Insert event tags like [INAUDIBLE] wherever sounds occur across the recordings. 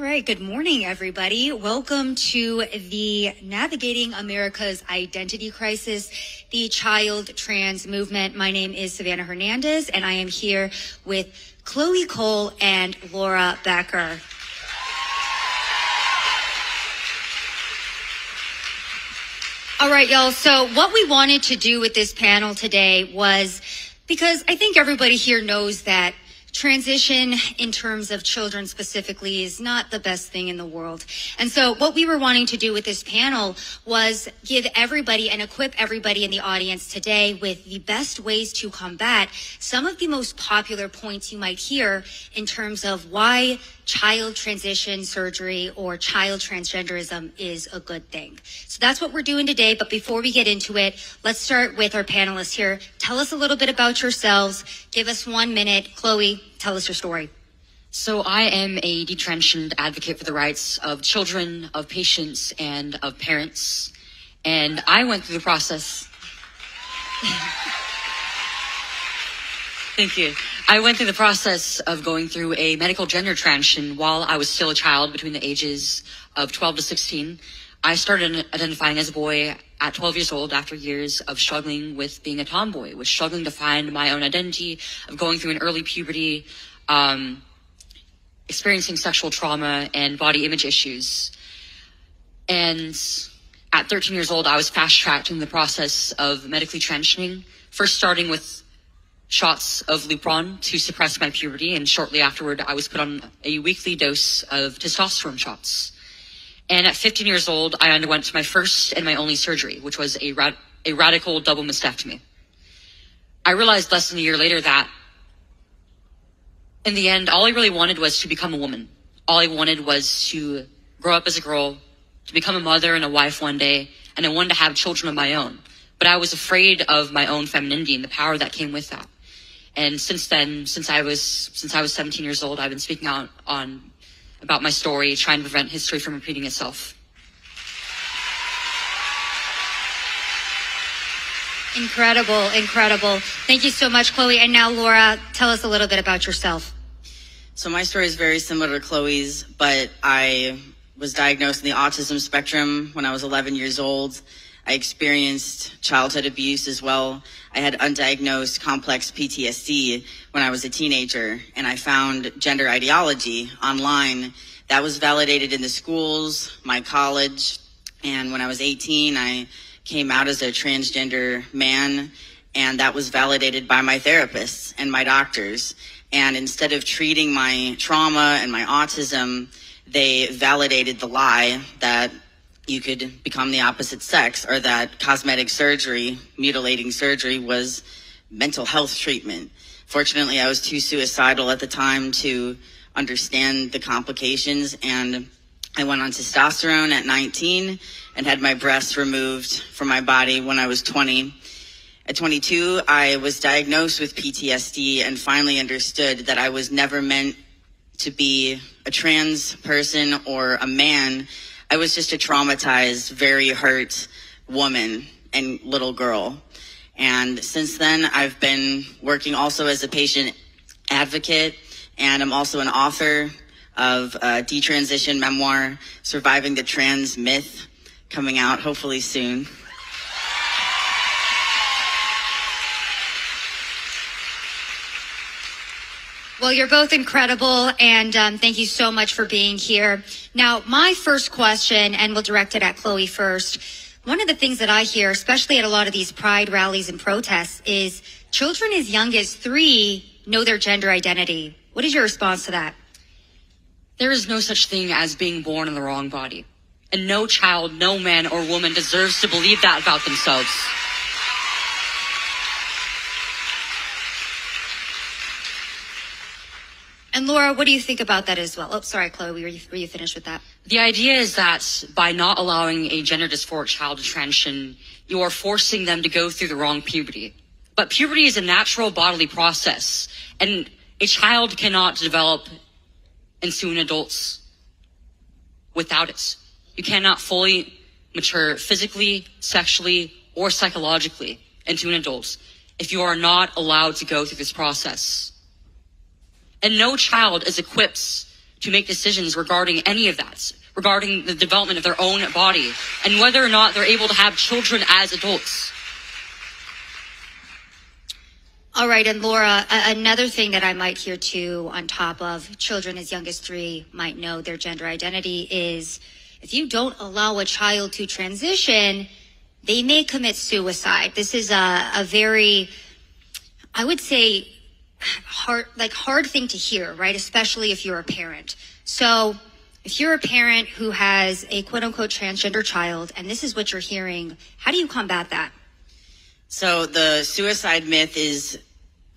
right. Good morning, everybody. Welcome to the Navigating America's Identity Crisis, the Child Trans Movement. My name is Savannah Hernandez, and I am here with Chloe Cole and Laura Becker. All right, y'all. So what we wanted to do with this panel today was because I think everybody here knows that transition in terms of children specifically is not the best thing in the world. And so what we were wanting to do with this panel was give everybody and equip everybody in the audience today with the best ways to combat some of the most popular points you might hear in terms of why child transition surgery or child transgenderism is a good thing. So that's what we're doing today. But before we get into it, let's start with our panelists here. Tell us a little bit about yourselves. Give us one minute. Chloe, tell us your story. So I am a detransitioned advocate for the rights of children, of patients, and of parents. And I went through the process. [LAUGHS] Thank you. I went through the process of going through a medical gender transition while I was still a child between the ages of 12 to 16. I started identifying as a boy at 12 years old after years of struggling with being a tomboy, with struggling to find my own identity, of going through an early puberty, um, experiencing sexual trauma and body image issues. And at 13 years old, I was fast tracked in the process of medically transitioning, first starting with shots of Lupron to suppress my puberty, and shortly afterward, I was put on a weekly dose of testosterone shots. And at 15 years old, I underwent my first and my only surgery, which was a, rad- a radical double mastectomy. I realized less than a year later that in the end, all I really wanted was to become a woman. All I wanted was to grow up as a girl, to become a mother and a wife one day, and I wanted to have children of my own. But I was afraid of my own femininity and the power that came with that. And since then, since I was since I was 17 years old, I've been speaking out on about my story, trying to prevent history from repeating itself. Incredible, incredible. Thank you so much, Chloe. And now, Laura, tell us a little bit about yourself. So my story is very similar to Chloe's, but I was diagnosed in the autism spectrum when I was 11 years old. I experienced childhood abuse as well. I had undiagnosed complex PTSD when I was a teenager, and I found gender ideology online that was validated in the schools, my college, and when I was 18, I came out as a transgender man, and that was validated by my therapists and my doctors. And instead of treating my trauma and my autism, they validated the lie that you could become the opposite sex or that cosmetic surgery, mutilating surgery was mental health treatment. Fortunately, I was too suicidal at the time to understand the complications and I went on testosterone at 19 and had my breasts removed from my body when I was 20. At 22, I was diagnosed with PTSD and finally understood that I was never meant to be a trans person or a man I was just a traumatized, very hurt woman and little girl. And since then, I've been working also as a patient advocate, and I'm also an author of a detransition memoir, Surviving the Trans Myth, coming out hopefully soon. Well, you're both incredible, and um, thank you so much for being here. Now, my first question, and we'll direct it at Chloe first. One of the things that I hear, especially at a lot of these pride rallies and protests, is children as young as three know their gender identity. What is your response to that? There is no such thing as being born in the wrong body. And no child, no man or woman deserves to believe that about themselves. And Laura, what do you think about that as well? Oh, sorry, Chloe, were you, were you finished with that? The idea is that by not allowing a gender dysphoric child to transition, you are forcing them to go through the wrong puberty. But puberty is a natural bodily process, and a child cannot develop into an adult without it. You cannot fully mature physically, sexually, or psychologically into an adult if you are not allowed to go through this process. And no child is equipped to make decisions regarding any of that, regarding the development of their own body, and whether or not they're able to have children as adults. All right, and Laura, another thing that I might hear too, on top of children as young as three might know their gender identity, is if you don't allow a child to transition, they may commit suicide. This is a, a very, I would say, hard, like hard thing to hear, right? Especially if you're a parent. So, if you're a parent who has a quote unquote transgender child, and this is what you're hearing, how do you combat that? So the suicide myth is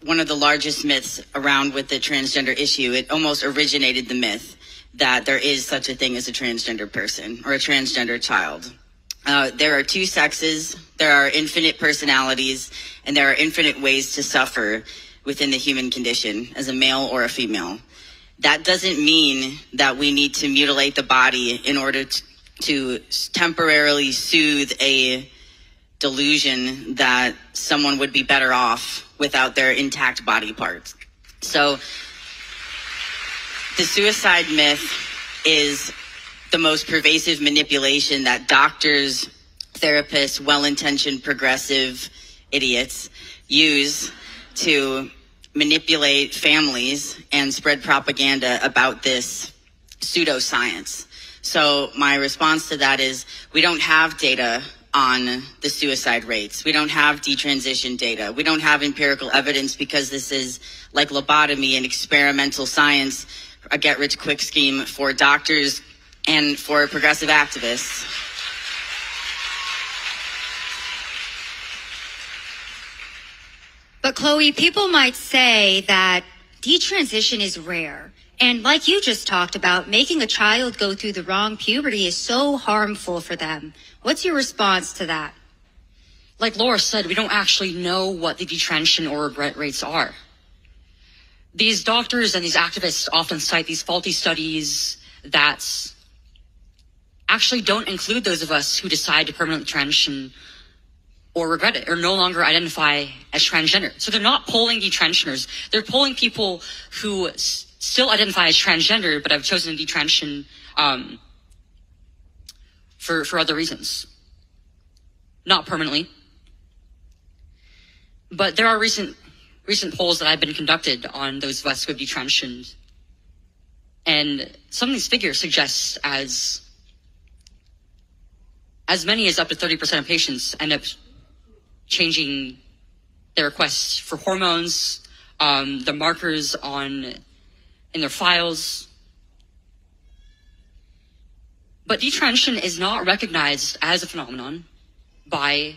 one of the largest myths around with the transgender issue. It almost originated the myth that there is such a thing as a transgender person or a transgender child. Uh, there are two sexes, there are infinite personalities, and there are infinite ways to suffer within the human condition as a male or a female. That doesn't mean that we need to mutilate the body in order to, to temporarily soothe a delusion that someone would be better off without their intact body parts. So the suicide myth is the most pervasive manipulation that doctors, therapists, well-intentioned progressive idiots use to manipulate families and spread propaganda about this pseudoscience. So my response to that is we don't have data on the suicide rates. We don't have detransition data. We don't have empirical evidence because this is like lobotomy and experimental science, a get rich quick scheme for doctors and for progressive activists. But Chloe, people might say that detransition is rare. And like you just talked about, making a child go through the wrong puberty is so harmful for them. What's your response to that? Like Laura said, we don't actually know what the detransition or regret rates are. These doctors and these activists often cite these faulty studies that actually don't include those of us who decide to permanently transition or regret it or no longer identify as transgender. So they're not polling detransitioners. They're polling people who s- still identify as transgender but have chosen detransition um, for for other reasons, not permanently. But there are recent recent polls that I've been conducted on those of us who have detransitioned, and some of these figures suggest as as many as up to 30% of patients end up changing their requests for hormones, um, the markers on in their files. But detransition is not recognized as a phenomenon by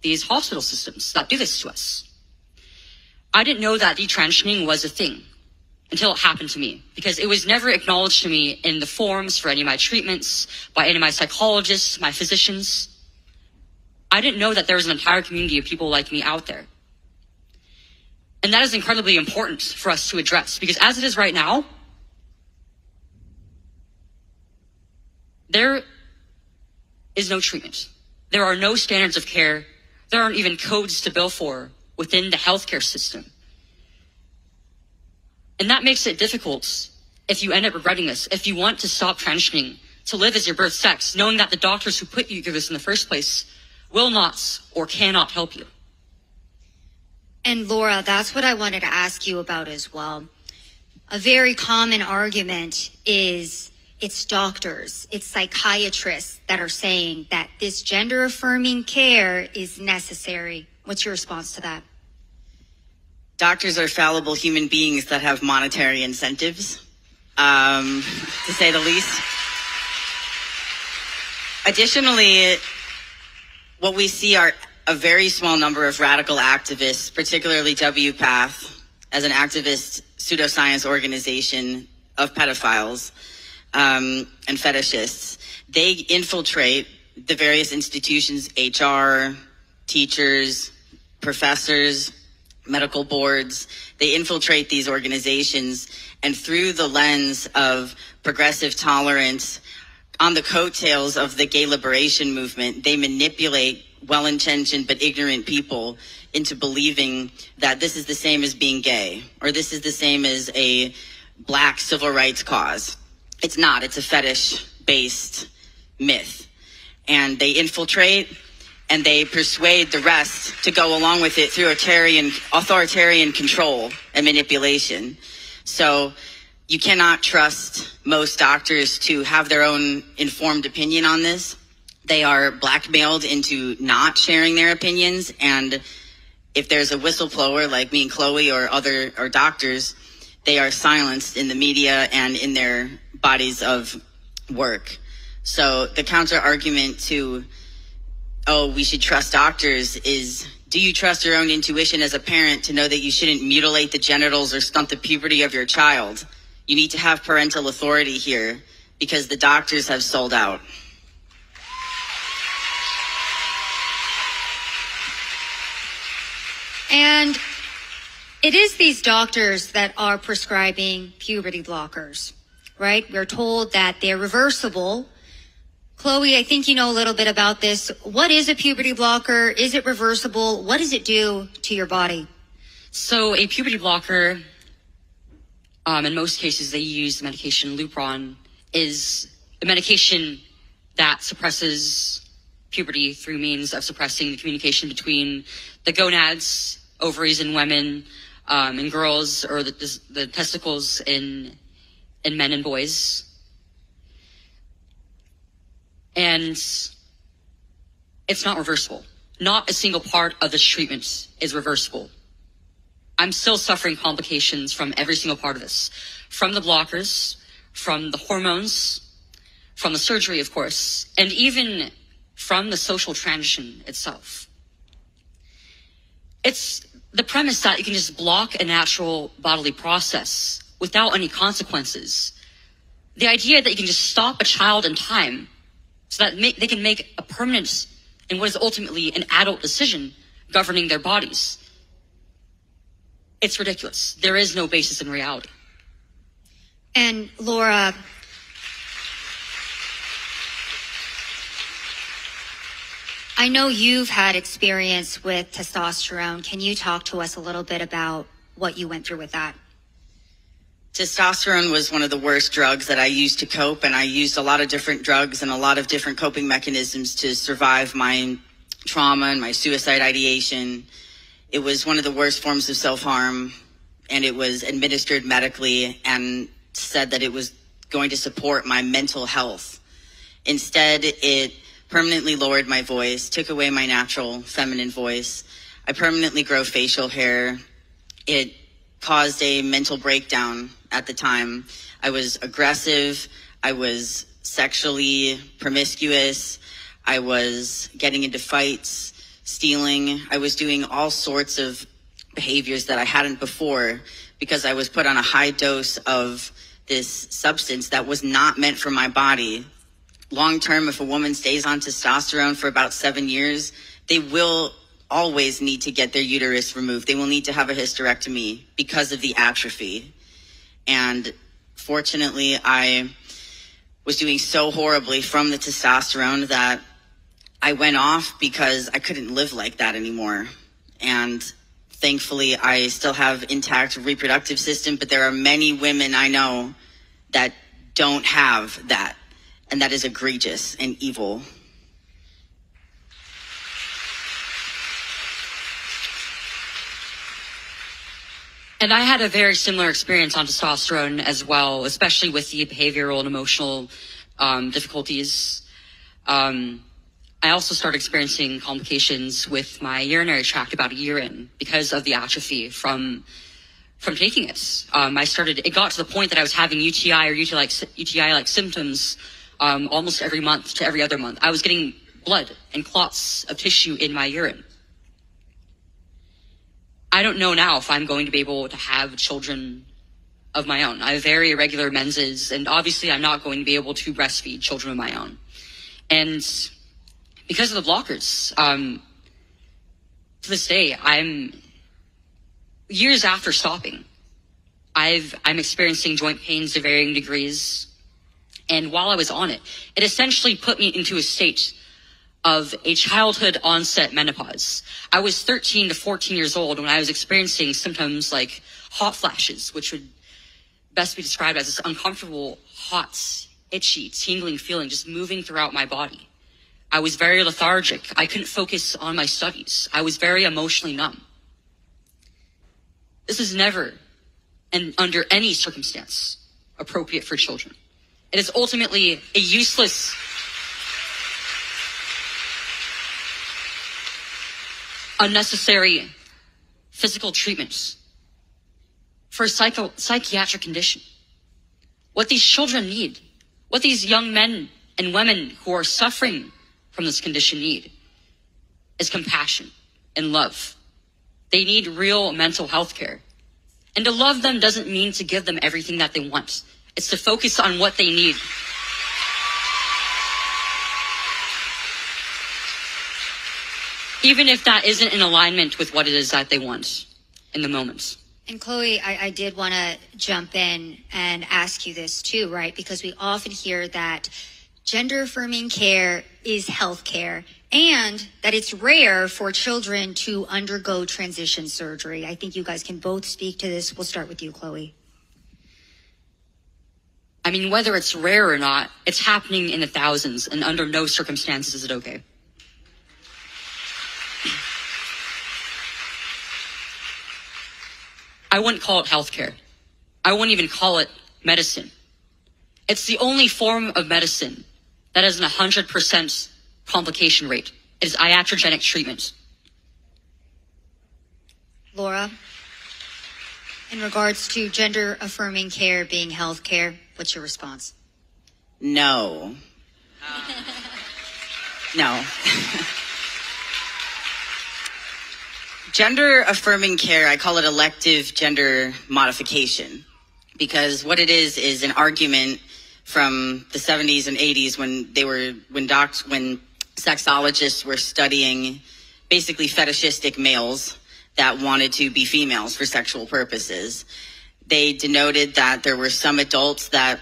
these hospital systems that do this to us. I didn't know that detransitioning was a thing until it happened to me because it was never acknowledged to me in the forms for any of my treatments, by any of my psychologists, my physicians. I didn't know that there was an entire community of people like me out there. And that is incredibly important for us to address because as it is right now, there is no treatment. There are no standards of care. There aren't even codes to bill for within the healthcare system. And that makes it difficult if you end up regretting this, if you want to stop transitioning to live as your birth sex, knowing that the doctors who put you through this in the first place will not or cannot help you. And Laura, that's what I wanted to ask you about as well. A very common argument is it's doctors, it's psychiatrists that are saying that this gender affirming care is necessary. What's your response to that? Doctors are fallible human beings that have monetary incentives, um, to say the least. Additionally, what we see are a very small number of radical activists, particularly WPATH, as an activist pseudoscience organization of pedophiles um, and fetishists. They infiltrate the various institutions, HR, teachers, professors, medical boards. They infiltrate these organizations, and through the lens of progressive tolerance, on the coattails of the gay liberation movement, they manipulate well intentioned but ignorant people into believing that this is the same as being gay or this is the same as a black civil rights cause. It's not. It's a fetish based myth. And they infiltrate and they persuade the rest to go along with it through authoritarian, authoritarian control and manipulation. So you cannot trust most doctors to have their own informed opinion on this. They are blackmailed into not sharing their opinions. And if there's a whistleblower like me and Chloe or other or doctors, they are silenced in the media and in their bodies of work. So the counter argument to, oh, we should trust doctors is do you trust your own intuition as a parent to know that you shouldn't mutilate the genitals or stunt the puberty of your child? You need to have parental authority here because the doctors have sold out. And it is these doctors that are prescribing puberty blockers, right? We're told that they're reversible. Chloe, I think you know a little bit about this. What is a puberty blocker? Is it reversible? What does it do to your body? So a puberty blocker, um, in most cases they use the medication Lupron, is a medication that suppresses puberty through means of suppressing the communication between the gonads ovaries in women um, and girls, or the, the testicles in in men and boys. And it's not reversible. Not a single part of this treatment is reversible. I'm still suffering complications from every single part of this. From the blockers, from the hormones, from the surgery, of course, and even from the social transition itself. It's the premise that you can just block a natural bodily process without any consequences. The idea that you can just stop a child in time so that they can make a permanent and what is ultimately an adult decision governing their bodies. It's ridiculous. There is no basis in reality. And Laura, I know you've had experience with testosterone. Can you talk to us a little bit about what you went through with that? Testosterone was one of the worst drugs that I used to cope, and I used a lot of different drugs and a lot of different coping mechanisms to survive my trauma and my suicide ideation. It was one of the worst forms of self harm, and it was administered medically and said that it was going to support my mental health. Instead, it permanently lowered my voice, took away my natural feminine voice. I permanently grow facial hair. It caused a mental breakdown at the time. I was aggressive. I was sexually promiscuous. I was getting into fights, stealing. I was doing all sorts of behaviors that I hadn't before because I was put on a high dose of this substance that was not meant for my body long term, if a woman stays on testosterone for about seven years, they will always need to get their uterus removed. They will need to have a hysterectomy because of the atrophy. And fortunately, I was doing so horribly from the testosterone that I went off because I couldn't live like that anymore. And thankfully, I still have intact reproductive system, but there are many women I know that don't have that and that is egregious and evil. And I had a very similar experience on testosterone as well, especially with the behavioral and emotional um, difficulties. Um, I also started experiencing complications with my urinary tract about a year in because of the atrophy from from taking it. Um, I started. It got to the point that I was having UTI or UTI like UTI like symptoms um, almost every month to every other month. I was getting blood and clots of tissue in my urine. I don't know now if I'm going to be able to have children of my own. I have very irregular menses, and obviously I'm not going to be able to breastfeed children of my own. And because of the blockers, um, to this day, I'm years after stopping. I've I'm experiencing joint pains to varying degrees. And while I was on it, it essentially put me into a state of a childhood onset menopause. I was 13 to 14 years old when I was experiencing symptoms like hot flashes, which would best be described as this uncomfortable, hot, itchy, tingling feeling just moving throughout my body. I was very lethargic. I couldn't focus on my studies. I was very emotionally numb. This is never, and under any circumstance, appropriate for children. It is ultimately a useless unnecessary physical treatments for a psycho- psychiatric condition. What these children need, what these young men and women who are suffering from this condition need is compassion and love. They need real mental health care. And to love them doesn't mean to give them everything that they want. It's to focus on what they need. Even if that isn't in alignment with what it is that they want in the moment. And Chloe, I, I did want to jump in and ask you this too, right? Because we often hear that gender affirming care is health care and that it's rare for children to undergo transition surgery. I think you guys can both speak to this. We'll start with you, Chloe. I mean, whether it's rare or not, it's happening in the thousands, and under no circumstances is it okay. I wouldn't call it healthcare. I wouldn't even call it medicine. It's the only form of medicine that has an 100% complication rate. It is iatrogenic treatment. Laura, in regards to gender affirming care being health care, what's your response? No. [LAUGHS] no. gender affirming care, I call it elective gender modification because what it is is an argument from the 70s and 80s when they were when docs when sexologists were studying basically fetishistic males that wanted to be females for sexual purposes. They denoted that there were some adults that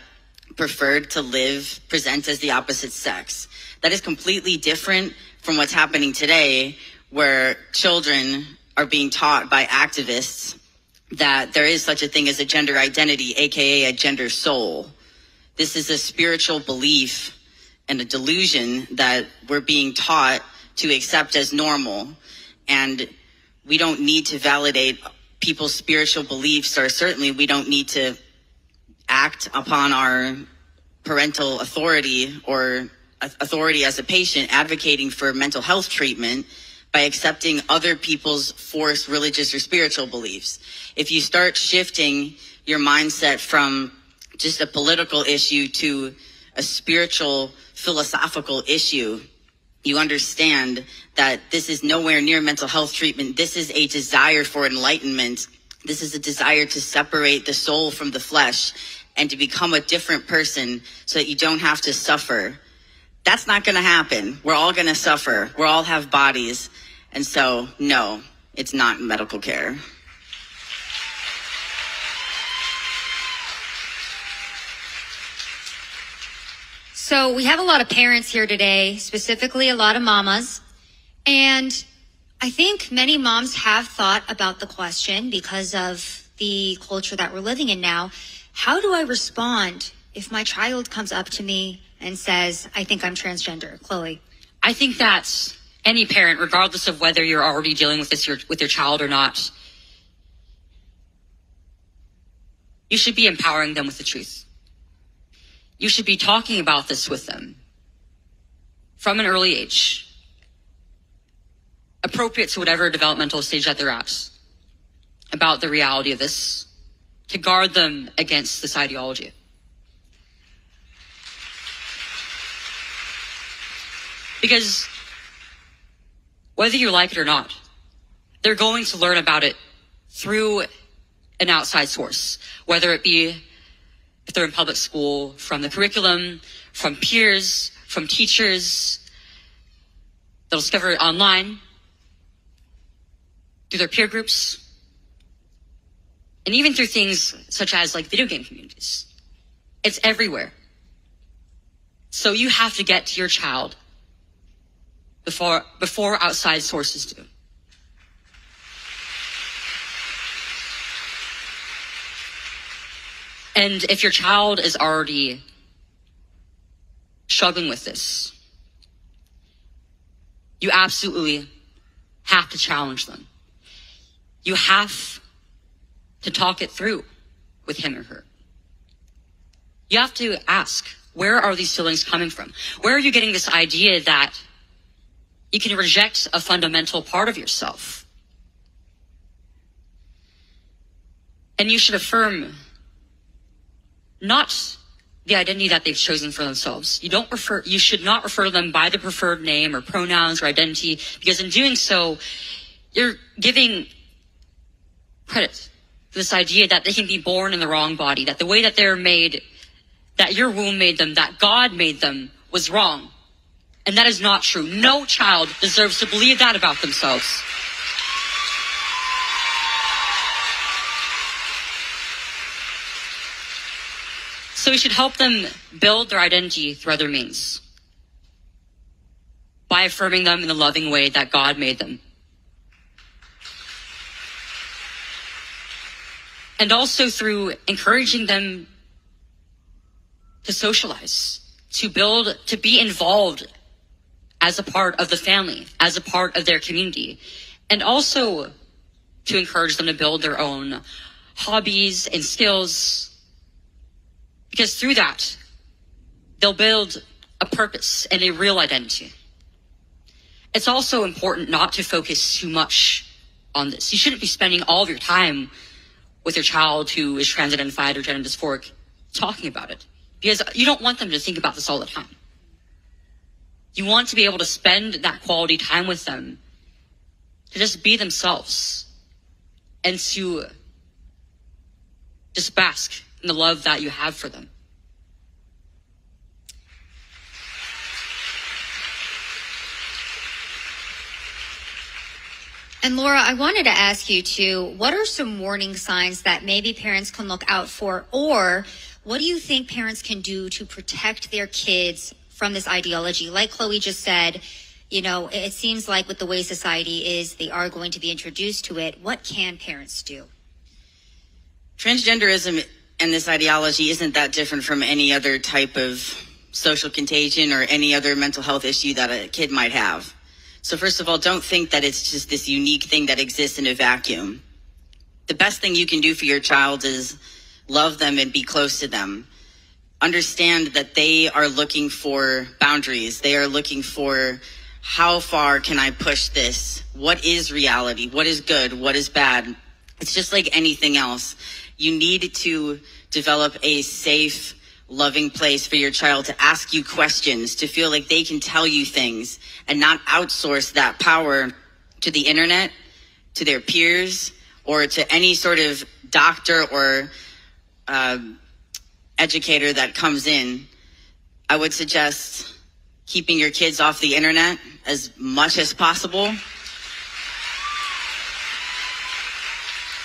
preferred to live present as the opposite sex. That is completely different from what's happening today where children are being taught by activists that there is such a thing as a gender identity, aka a gender soul. This is a spiritual belief and a delusion that we're being taught to accept as normal. And we don't need to validate people's spiritual beliefs, or certainly we don't need to act upon our parental authority or authority as a patient advocating for mental health treatment by accepting other people's forced religious or spiritual beliefs. If you start shifting your mindset from just a political issue to a spiritual, philosophical issue, you understand that this is nowhere near mental health treatment. This is a desire for enlightenment. This is a desire to separate the soul from the flesh and to become a different person so that you don't have to suffer. That's not going to happen. We're all going to suffer. We all have bodies. And so, no, it's not medical care. So we have a lot of parents here today, specifically a lot of mamas. And I think many moms have thought about the question because of the culture that we're living in now. How do I respond if my child comes up to me and says, I think I'm transgender? Chloe. I think that any parent, regardless of whether you're already dealing with this with your child or not, you should be empowering them with the truth you should be talking about this with them. From an early age, appropriate to whatever developmental stage that they're at, about the reality of this, to guard them against this ideology. Because whether you like it or not, they're going to learn about it through an outside source, whether it be if they're in public school, from the curriculum, from peers, from teachers. They'll discover it online, through their peer groups, and even through things such as like video game communities. It's everywhere. So you have to get to your child before, before outside sources do. And if your child is already struggling with this, you absolutely have to challenge them. You have to talk it through with him or her. You have to ask, where are these feelings coming from? Where are you getting this idea that you can reject a fundamental part of yourself? And you should affirm not the identity that they've chosen for themselves. You don't refer, you should not refer to them by the preferred name or pronouns or identity, because in doing so, you're giving credit to this idea that they can be born in the wrong body, that the way that they're made, that your womb made them, that God made them was wrong. And that is not true. No child deserves to believe that about themselves. So we should help them build their identity through other means by affirming them in the loving way that God made them. And also through encouraging them to socialize, to build, to be involved as a part of the family, as a part of their community, and also to encourage them to build their own hobbies and skills because through that, they'll build a purpose and a real identity. It's also important not to focus too much on this. You shouldn't be spending all of your time with your child who is trans-identified or gender dysphoric talking about it because you don't want them to think about this all the time. You want to be able to spend that quality time with them to just be themselves and to just bask and the love that you have for them. And Laura, I wanted to ask you too, what are some warning signs that maybe parents can look out for? Or what do you think parents can do to protect their kids from this ideology? Like Chloe just said, you know, it seems like with the way society is, they are going to be introduced to it. What can parents do? Transgenderism and this ideology isn't that different from any other type of social contagion or any other mental health issue that a kid might have. So first of all, don't think that it's just this unique thing that exists in a vacuum. The best thing you can do for your child is love them and be close to them. Understand that they are looking for boundaries. They are looking for how far can I push this? What is reality? What is good? What is bad? It's just like anything else you need to develop a safe, loving place for your child to ask you questions, to feel like they can tell you things and not outsource that power to the internet, to their peers, or to any sort of doctor or uh, educator that comes in. I would suggest keeping your kids off the internet as much as possible.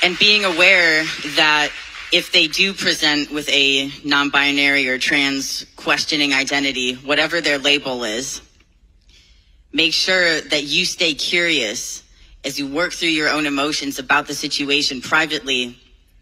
And being aware that if they do present with a non-binary or trans questioning identity, whatever their label is, make sure that you stay curious as you work through your own emotions about the situation privately.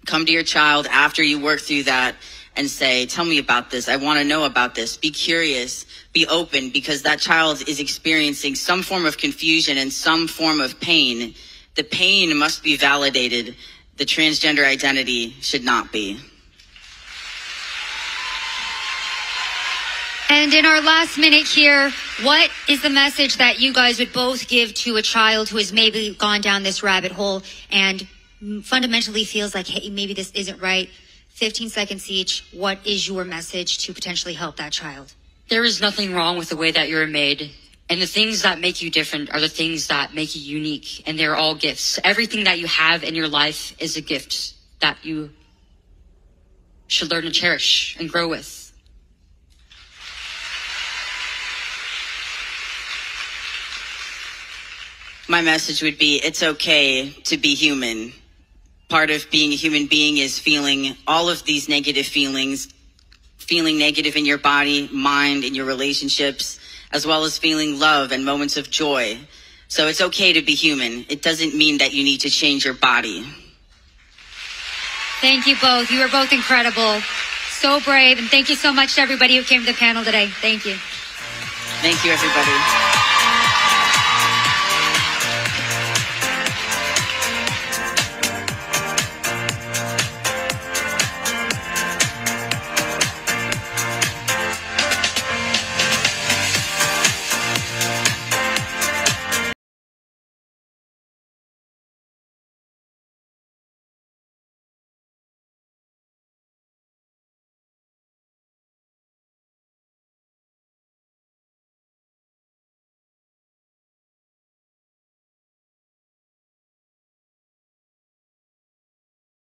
Come to your child after you work through that and say, tell me about this. I want to know about this. Be curious, be open because that child is experiencing some form of confusion and some form of pain. The pain must be validated the transgender identity should not be. And in our last minute here, what is the message that you guys would both give to a child who has maybe gone down this rabbit hole and fundamentally feels like, hey, maybe this isn't right? 15 seconds each. What is your message to potentially help that child? There is nothing wrong with the way that you're made. And the things that make you different are the things that make you unique, and they're all gifts. Everything that you have in your life is a gift that you should learn to cherish and grow with. My message would be it's okay to be human. Part of being a human being is feeling all of these negative feelings, feeling negative in your body, mind, in your relationships as well as feeling love and moments of joy. So it's okay to be human. It doesn't mean that you need to change your body. Thank you both. You are both incredible. so brave. And thank you so much to everybody who came to the panel today. Thank you. Thank you, everybody.